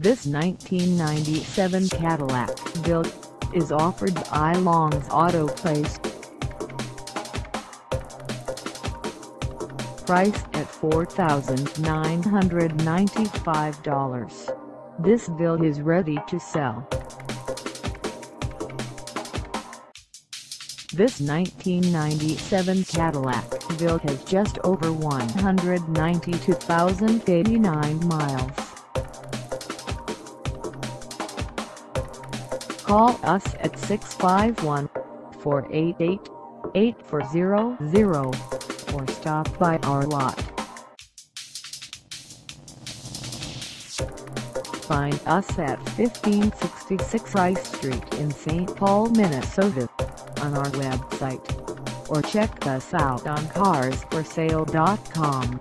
This 1997 Cadillac Deville is offered by Long's Auto Place. Price at $4,995. This Deville is ready to sell. This 1997 Cadillac Deville has just over 192,089 miles. Call us at 651-488-8400 or stop by our lot. Find us at 1566 Rice Street in St. Paul, Minnesota on our website or check us out on carsforsale.com.